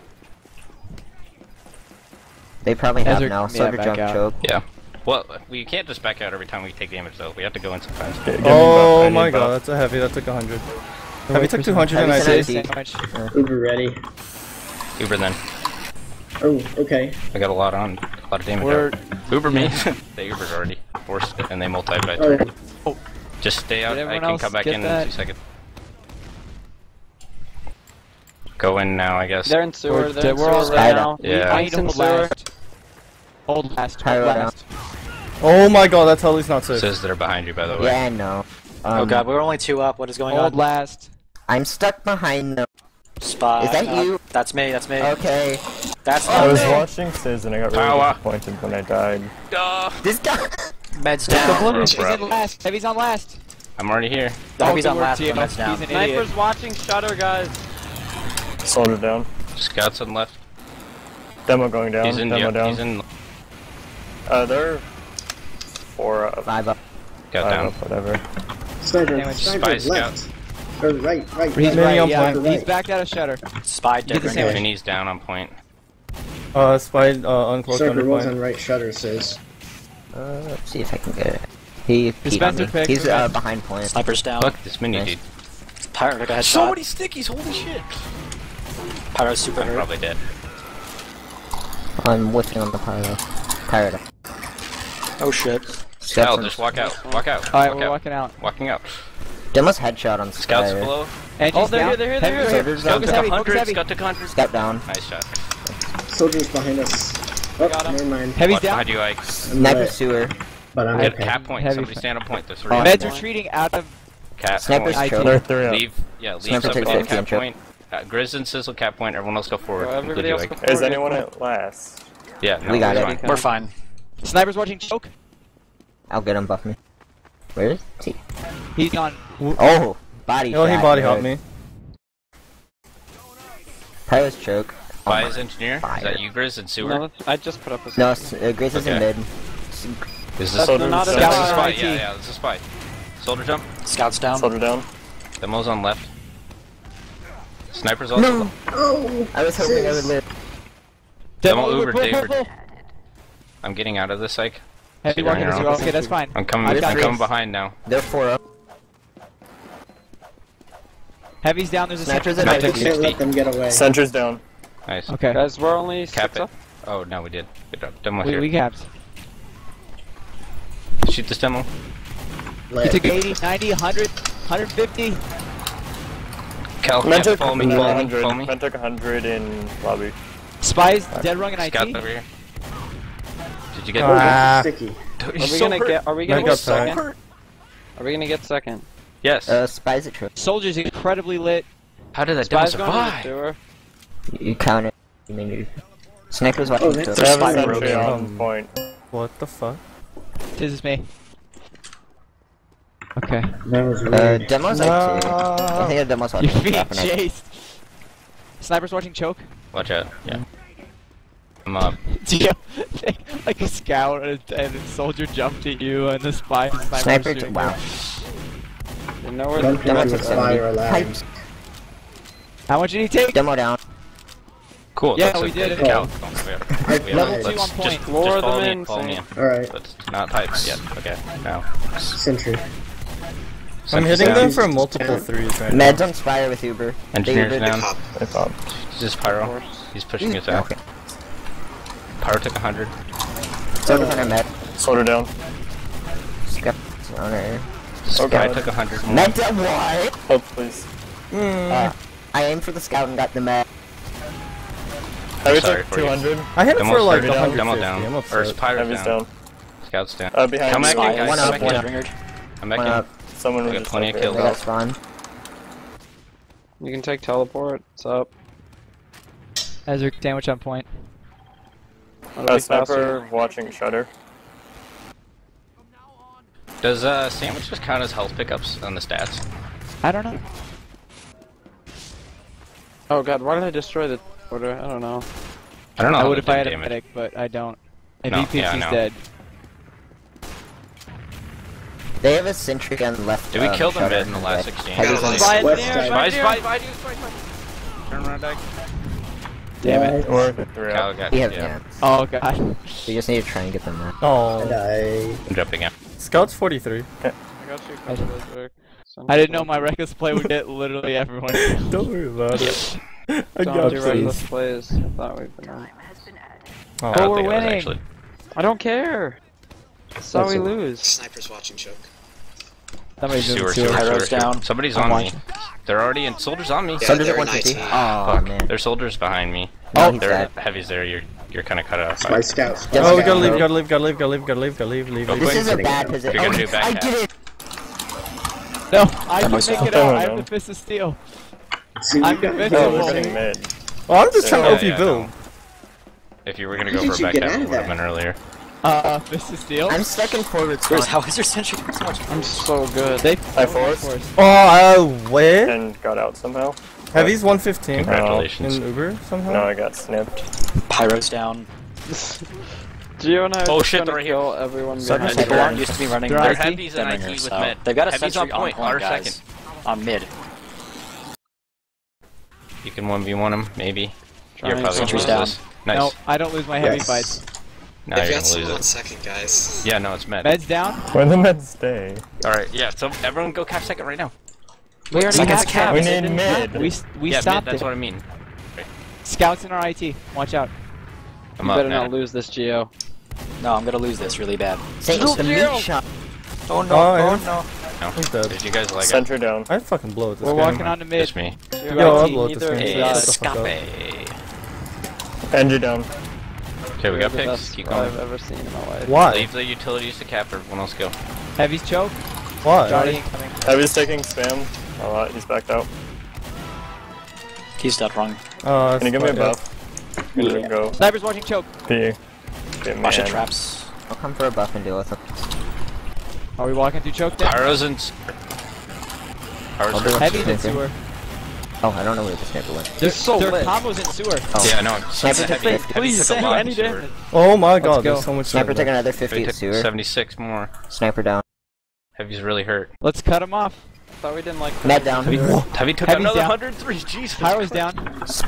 They probably have Ezra, now. yeah, Soldier jump out. choke. Yeah. Well, we can't just back out every time we take damage, though. We have to go in sometimes. Get- get oh buff, Oh my god, that's a heavy. That took 100. Heavy took 200 and I Heavy did. said- Uber ready. Uber then. Oh, okay. I got a lot on, a lot of damage. We're- out. Uber me. (laughs) they Ubered already. Forced it, and they multi by Oh, three. Just stay out. I can come back in that? in two seconds. Go in now, I guess. They're in sewer. We're- They're in we're all sewer right right now. Yeah. I need to in hold last. Hold last. Hold last. Oh my god, that's Helly's not safe. Says they're behind you, by the way. Yeah, I know. Um, oh god, we're only two up. What is going Hold on? last. I'm stuck behind them. Spy. Is that uh, you? That's me. That's me. Okay. That's I was me. watching Sizz and I got really Power. disappointed when I died. Duh. This guy. Meds The down. blue He's is in last. Heavy's on last. I'm already here. The heavy's on last. work, meds down. He's an idiot. Snipers watching shutter, guys. Soldier down. Scouts on left. Demo going down. He's in. Demo Yeah, down. he's in. Uh, they're four up. Five up. Got five down. up, whatever. sniper, sniper, Spy left. Or right, right, He's right. Mini right, yeah. point. He's backed out of shutter. Spy Get the different. sandwich. Vinny's down on point. Uh, spy uh, unclosed Sniper under on right shutter, says. Uh, let's see if I can get it. He peed on me. pick, He's okay. uh, behind point. Snipers down. Fuck this mini Nice. dude. Pyro took a headshot. stickies. Holy shit. Pyro's super I'm hurt. probably dead. I'm whiffing on the pyro. Pyro. Oh shit. Scout, just walk out. Walk out. Alright, walk we're out. walking out. Walking out. Demo's headshot on Scouts Spire. below. And Oh, he's they're down. here, they're here, they're Heavy- here. Soldiers Focus down. Took heavy, a focus hundred. heavy. Scout took a hundred. Scout down. Nice shot. Soldiers behind us. Oh, Got him. never mind. Heavy's down. behind you, Ike. Sniper lit, sewer. but I'm Get okay. cap point. Heavy Somebody fi- stand on point. There's three. Oh, Meds point. retreating out of. Cap Sniper's point. choke. Three. Leave. Yeah, leave Sniper somebody takes at 15 cap point. Uh, Grizz and Sizzle cap point. Everyone else go forward. Well, everybody else Ike. go Is anyone at last? Yeah, no, We got it. fine. We're fine. Sniper's watching choke. I'll get him. Buff me. Where is he? He's on. Oh, body Oh, he body Good. hopped me. Pyro's choke. Oh By my- his engineer. Is that you, Grizz and Sewer? No, I just put up a. No, s- uh, Grace is in Okay. mid. Is this That's Soldier not a down. That's a spy. IT. Yeah, yeah, that's a spy. Soldier jump. Scouts down. Soldier down. Demo's on left. Sniper's also No! left. Oh, I was hoping I would live. Demo Uber, Uber, pull, pull, David. I'm getting out of this, Ike. Heavy Sit down walking here, as well. Okay, that's fine. I'm coming. I've got I'm this. coming behind now. They're four up. Heavy's down. There's a Snipers at Sniper. IT. can't let them get away. Sentry's down. Nice. Okay. Guys, we're only Cap six it. up. Oh no, we did. Good job. Demo We, here. we capped. Shoot this demo. He Lit. took 80, 90, 100, 150. Cal, Men yeah, took follow me. Follow me. 100. Follow me. Men took 100 in lobby. Spies, dead rung and Scout IT. over here. Did you get? Ah. Sticky. Are we gonna get? Are we gonna got get second? hurt. Are we gonna get second? Yes. Uh, spies a trip. Soldiers incredibly lit. How did that demo Spies going to the survive? Sewer. You count it. You mean you. Sniper's watching Oh, the that's door. They spy sentry on point. What the fuck? This is me. Okay. That was Uh, weird. demo's IT. I think the demo's You're watching. being half an chased. Sniper's watching choke. Watch out. Yeah. I'm up. (laughs) Do you like a scout and a, and a soldier jumped at you and the spy and sniper, Sniper. shooting Wow. You know where the Demo connect took 70. fire allowed. Pipes. you. How much did he take? Demo down. Cool. Yeah, that's we a did good it. count. Don't swear. I Yeah, level two on just, point. just Lure follow them me. in, Follow me Alright, But not types yet. Okay. Now. sentry. I'm Sentry's hitting down. them for multiple threes right Meds on Spire with Uber. Engineer's They Ubered. down. They pop. This is Pyro. He's pushing us out. Okay. Pyro took 100. Soldiers on our med. Soldier down. Scouts on our. Oh Guy took 100. Med to what? Oh, please. Uh, I aimed for the scout and got the med. Heavy sorry took for you. 200. I hit him Demo's for like hurt. 150. Demo down. I'm Or upset. Pyro's Heavy's down. down. Scout's down. Uh, behind Come back in, guys. One up, one up. ringed. Come back One in. up. Someone We got plenty of kills. They here. got spawn. You can take teleport. It's up. Ezra sandwich on point. That'll Uh, sniper watching shutter. Does uh, sandwiches count as health pickups on the stats? I don't know. Oh god, why did I destroy the order? I don't know. I don't know. I would they if I did had a medic, but I don't. And No, VPC's yeah, dead. They have a sentry gun left. Did we um, kill the shutter mid in the last right? exchange? Heavy's on Nice. the- West near, side. Spies, near. spies, spies, spies, spies. Turn around, Dyke. Damn it. Or three Cal got We have yeah. yeah. Oh god. (laughs) We just need to try and get them there. Oh, died. I'm jumping out. Scout's 43. I got you covered, I didn't know my reckless play would get (laughs) literally everyone. Don't worry about it. I Don't got do reckless plays. I thought we've been on. Oh, oh, I don't we're think it was winning. actually. I don't care. That's how we lose. Snipers watching choke. Somebody's doing Sewer, sewer. sewer, Pyro's sewer, down. Somebody's I'm on me. They're already in. Soldiers on me. Yeah, Soldiers at 150. IT. Oh Fuck. man. There's soldiers behind me. No, he's They're heavies there. You're you're kind of cut off. Spy scouts. Oh, we gotta leave, gotta leave, gotta leave, gotta leave, gotta leave, gotta leave, leave, This is a bad position. You're gonna Oh, do back I half. did it. (laughs) No, I can Demo's make it out. I Demo have the fist of steel. See I'm you convinced. No, we're getting mid. Well, I'm just trying to Yeah, OP yeah, build. no. If you were gonna How go for a back get half, out it would have been earlier. Uh, fist of steel. I'm stuck in forward Where's how is your sentry so much? I'm so good. They I forced Oh, uh, where? and got out somehow. Heavy's 115. Congratulations. In Uber somehow? No, I got snipped. Pyro's down. (laughs) Gio and I are Oh, shit, they're to right here. kill everyone Sucker behind sniper. you. People used to be running They're their IT? heavies and IT with so mid. They've got a Heavy's on sentry on point. point, Our guys. second. On mid. You can 1v1 him, maybe. You're probably gonna Sentry's lose down. Nice. No, I don't lose my heavy Yes. fights. Now you're gonna lose it. second, guys. Yeah, no, it's med. Meds down. Where the meds stay? Alright, yeah, so everyone go cap second right now. We already Second's have cap. We need mid. We s- we yeah, stopped mid, that's it. what I mean. Scouts in our IT. Watch out. I'm You up better now. not lose this, Gio. No, I'm gonna lose this really bad. Say the meat shot. Oh no, oh, no. No. He's dead. Did you guys like it? Center down. I fucking blow it this We're game. walking on to mid. Just me. Yo, I'll blow it this neither game. of Hey, you guys Shut the fuck up. escape. And you down. Okay, we got the picks. best Keep I've ever seen in my life. Why? Leave the utilities to cap, everyone else go. Heavy's choke. Why? Johnny incoming. Heavy's taking spam. A lot. He's backed out. He's dead wrong. Uh, Can you give me a buff? Yeah. go. Sniper's watching choke. P. Get Watch the traps. I'll come for a buff and deal with them. Are we walking through choke then? Pyro's in. Pyro's I'll in. it. In sewer. Oh, I don't know where the sniper went. There's so their lit. combos in sewer. Oh. Yeah, no, Sniper heavy, took heavy, 50. heavy Please, lot any damage. Oh my god, go. there's so much Sniper sniper. took another 50 took sewer. 76 more. Sniper down. Heavy's really hurt. Let's cut him off. thought we didn't like Med down. Heavy, heavy took Heavy's another down. 103. (laughs) Jesus. Pyro's down.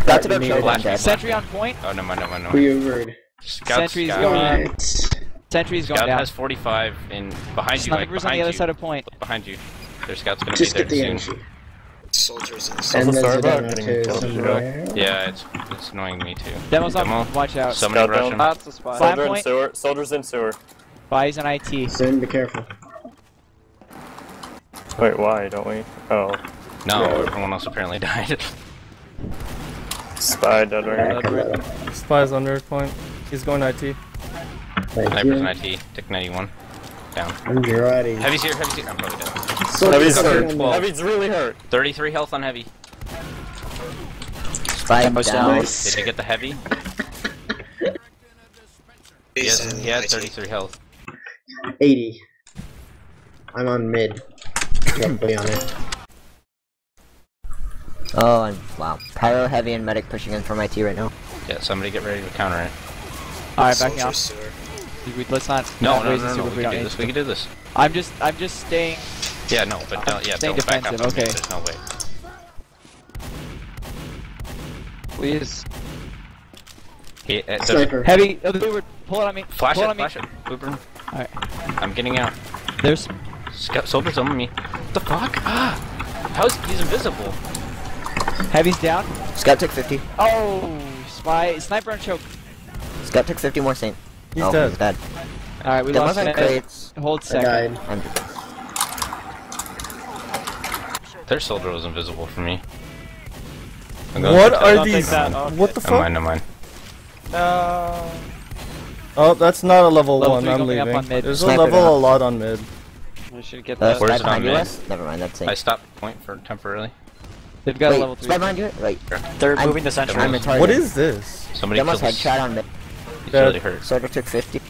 That's about Needed. choke. Sentry on point. Oh no, no, no, no. We Ubered. Scout, Sentry's scout. going. It's Sentry's going Scout down. has 45 in behind you, like Snipers on the other you. side of point. Behind you. Their scout's gonna just be there the soon. energy. Soldiers in And sorry there's a about demo getting too killed, somewhere. Yeah, it's it's annoying me too. Demo's Demo. on. Watch out. Somebody Scout rush That's a spy. Fine. Soldier in sewer. Soldiers in sewer. Buys an IT. Sin, be careful. Wait, why don't we? Oh, No, everyone else apparently (laughs) died. spy dead right come on. Spy's under point. He's going IT. Thank Snipers you. in IT. Tick 91. Down. Alrighty. Heavy's here, heavy's here. I'm probably dead. So Heavy's just hurt. Twelve. Heavy's really hurt. 33 health on heavy. Spy Demo's down. down. Nice. Did you get the heavy? (laughs) He had, he had 33 health. 80. I'm on mid. Directly on it. Oh, and wow. Pyro, heavy, and medic pushing in from IT right now. Yeah, somebody get ready to counter it. Alright, backing off. We- Let's not. No, not no, raise no, no, super we can don't do need this, we can do this. I'm just, I'm just staying. Yeah, no, but don't, yeah, Staying don't back up defensive, okay. there's no way. Please. He, uh, there's- Sniper. Heavy. Oh, the Uber. Pull it on me. Flash Pull it it, on me. flash it. Uber. Alright. I'm getting out. There's. Scout, soldiers on me. What the fuck? Ah! How's he's invisible? Heavy's down. Scout took 50. Oh, spy. Sniper and choke. Scout took 50 more Saint. He's oh, dead. he's dead. Alright, we That lost wasn't mid. crates. Hold I second. I'm Their soldier was invisible for me. What are Don't these? that. What the fuck? Never mind, fuck? never mind. Oh, that's not a level, Level 1. I'm leaving. on mid. There's a level down. a lot on mid. We should get Uh, that. Where's spy it on mid? Wes? Never mind, that's I Saint. stopped point for temporarily. They've got a level three. spy behind you? Wait, They're I'm- moving the sentry. I'm retarded. What is this? Somebody Demo's killed us. headshot on mid. He's Dead. really hurt. Soldier took 50.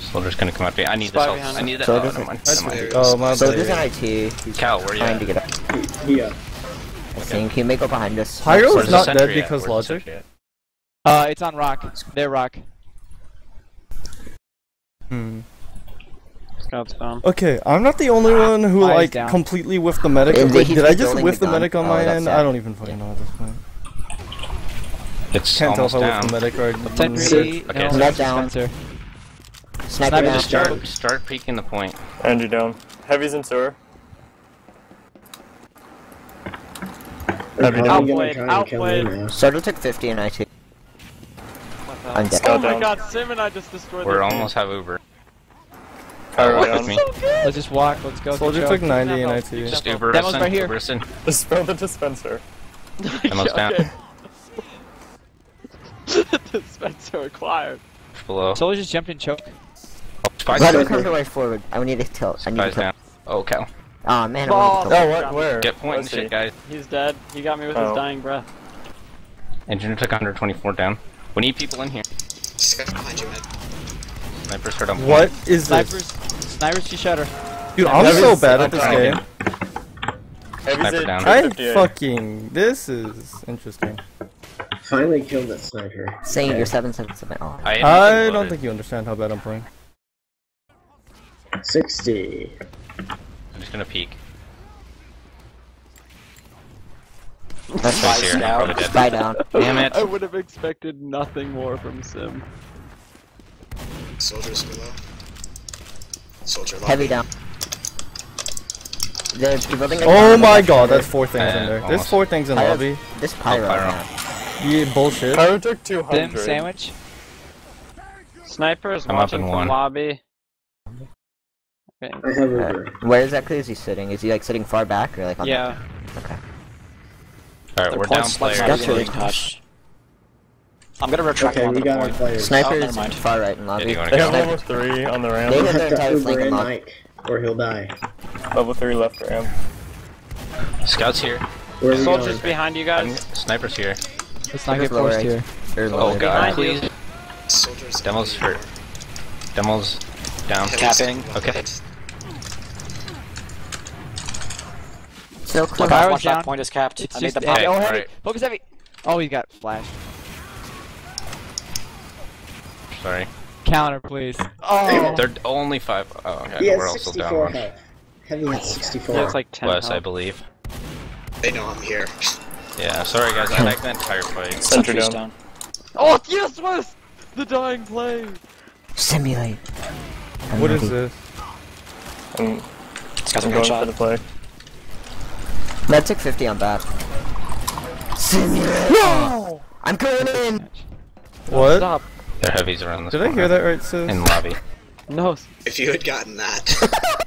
Soldier's gonna come up here. I need Spy this help. I need that. Soldier's Oh, never mind. That's Never mind. Oh, my Soldier's in bad. IT. He's Cal, where are you trying at? to get up. Yeah. I think he may go behind us. Pyro is not dead because Where's logic. Uh, it's on rock. They're rock. Hmm. Scout's down. Okay, I'm not the only one who like completely whiffed the medic. Wait, did I just whiff the the medic on Oh, my end? sad. I don't even fucking know at this point. It's Can't tell if almost I down. whiffed the medic or I didn't. Sentry. Okay, no, so- Net down. Spencer. Sniper Sniper down. just Start, start peeking the point. Andy down. Heavy's in sewer. They're Heavy down. gonna Outplayed, try and kill me outplayed. now. Soldier took 50 in IT. I'm dead. Oh my god, Sim and I just destroyed We're almost have Uber. Pyro Walk down. with me. Let's just walk. Let's go. Soldier took 90 in No, no, IT. Just Demo's Uber Demo's us in. right here. Uber us in. Dispel the dispenser. (laughs) Demo's down. (laughs) Dispenser acquired. Below. Soldier just jumped in choke. Spies Let him down. come to right forward. I need to tilt. I need to tilt. down. Oh, Cal. Oh man, Ball. wanted Oh, tilt. what? Where? Get point and shit, guys. He's dead. He got me with Oh. his dying breath. Engineer took 124 down. We need people in here. Scout behind you, man. Snipers heard him. What is Snipers. this? Snipers to shutter. Dude, I'm so bad at this down. game. Sniper down. I fucking. This is interesting. Finally killed that sniper. Saying Okay. you're 777. Oh. I, I don't think you understand how bad I'm playing. 60. I'm just gonna peek. That's Spies Spies here. I'm down. Spy down. Damn it. (laughs) I would have expected nothing more from Sim. Soldiers below. Soldier lobby. Heavy down. They're building a Oh my god, here. that's four things Uh, in there. There's four things in Pyro- lobby. This pyro. pyro. Man. Yeah, bullshit. Pyro took Dim 200. sandwich. Sniper is I'm up watching in from one. lobby. Okay. I. Uh, where exactly is he sitting? Is he like sitting far back or like on Yeah. The... Okay. Alright, we're down point's like players. not That's really being touched. I'm gonna retract Okay, we the got our point. players. Oh, Snipers never mind. far right in lobby. do They go? have level 3 on the ramp. have have their entire Uber flank in unlocked. Mike, or he'll die. Level 3 left ramp. Scouts here. Where are Soldiers going? behind you I'm, guys. snipers here. Let's not Soldiers get low forced range. here. Or Oh lower. god, please. Soldiers. Demo's hurt. Demo's down. Heavy's Capping. Okay. Still Look close. out, Pyro's watch that point is capped. It's I made the heavy. pop. Oh, heavy. alright. Focus heavy. Oh, he got flash. Sorry. Counter, please. Oh. They're only five. Oh, okay. He we're also down 64 one. Heavy has 64. He has like 10 Wes, I believe. They know I'm here. Yeah, sorry guys, I lagged the entire fight. Sentry Sentry's down. down. Oh, yes, Wes! The dying play! Simulate. I'm What is ready. this? I'm, It's got some going good for shot. the play. Med took 50 on that. Simulate. No! I'm going in. What? Stop. They're heavies around this Did I hear that right, sis? In lobby. No. If you had gotten that. (laughs)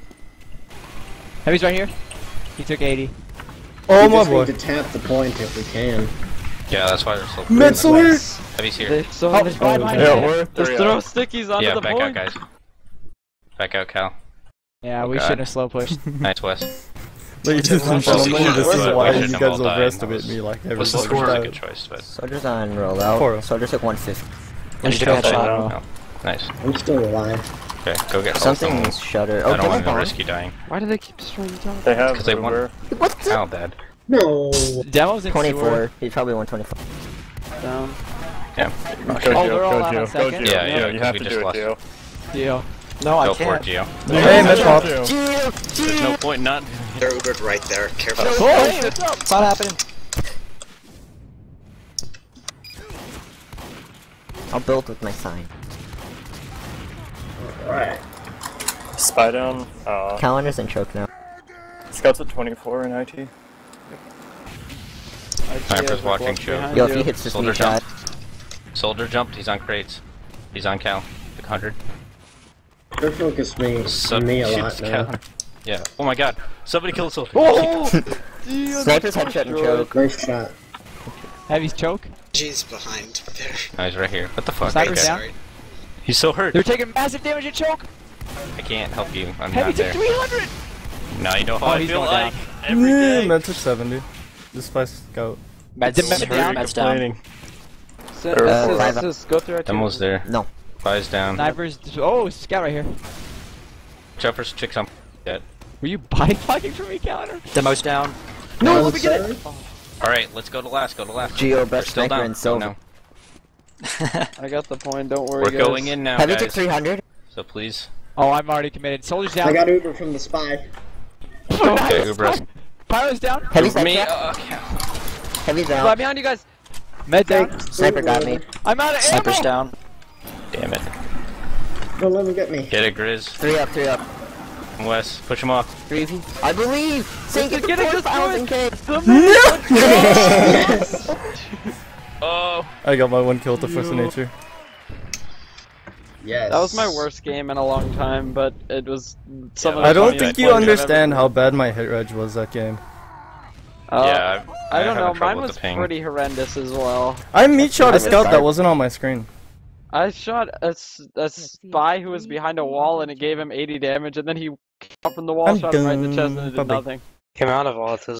Heavy's right here. He took 80. Oh we my just boy. need to tap the point if we can. Yeah, that's why they're so Metzler! Heavies here. They so Oh, much bye, bye. Yeah, we're Just 3 throw out. stickies onto Yeah, the back point. out guys. Back out, Cal. Yeah, Oh, we shouldn't have slow pushed. (laughs) Nice, Wes. Ladies and Well, gentlemen, well, this is why well, you guys will well, underestimate that me like every Was the single score a time. good choice, but Soldiers on rollout. Four. Soldiers took 150. Engineer got shot. Oh, nice. I'm still alive. Okay, go get Something Something's shutter. Oh, I don't want to risk you dying. Why do they keep destroying the top? They have Because they want. Uber. What the? How bad? No. Demo's in 24. sewer. He's probably 124. Down. Yeah. Go Oh, Geo, they're all go out Geo, on go second? Geo. Yeah, yeah, you 'cause have to do it, lost. Geo. Deal. No, I Go for it, can't. Geo. Hey, Med Pop. Geo. There's no point not. They're Ubered right there. Careful. It's not happening. I'll build with my sign. Alright. Spy down. Uh, Calendar's in choke now. Scouts at 24 in IT. Sniper's watching show. Yo, if he hits this Soldier knee shot, Soldier jumped. He's on crates. He's on Cal. Like 100. They're focused me, Sub- on me a shoots lot now. Cal. Yeah. Oh my god. Somebody kill Soldier. Oh! (laughs) Sniper's headshot and choke. Nice shot. Heavy's choke. G's behind there. No, he's right here. What the fuck? Sniper's Okay. down. Sorry. He's so hurt. They're taking massive damage at choke. I can't help you. I'm Heavy not took there. 300. Now you know how Oh, I he's feel going like down. every Yeah, day. Med took 70. This by scout. Meds, Meds down. Meds down. Complaining. Sim, Uh, this is- five this is- go through our Demo's there. No. Spy's down. Snipers. Oh, scout right here. Jeffers chicks on dead. Were you (laughs) body blocking from me, counter? Demo's down. No, let me get it. Alright, let's go to last, go to last. Geo best sniper down. in Go silver. now. (laughs) I got the point. Don't worry. We're guys. going in now, Heavy took guys. 300. So please. Oh, I'm already committed. Soldiers down. I got Uber from the spy. Oh, nice. Okay, Uber. Pyro's down. Heavy sniper. Me, uh, okay. Heavy's Fly down. behind you guys. Med down. Sniper got me. I'm out of Sniper's ammo. down. Damn it. Don't let him get me. Get it, Grizz. Three up, three up. Wes, push him off. Three V. I believe. Sink it Get to it, four destroy thousand K. (laughs) Oh! I got my one kill with the Force of Nature. Yes. That was my worst game in a long time, but it was some of Yeah, the I don't think you understand how bad my hit reg was that game. Uh, yeah, I, I don't know. Mine was pretty horrendous as well. I meat shot a I was scout that wasn't on my screen. I shot a, a spy who was behind a wall and it gave him 80 damage, and then he came up from the wall, I'm shot him right in the chest, and it did Bye-bye. nothing. Came out of autism.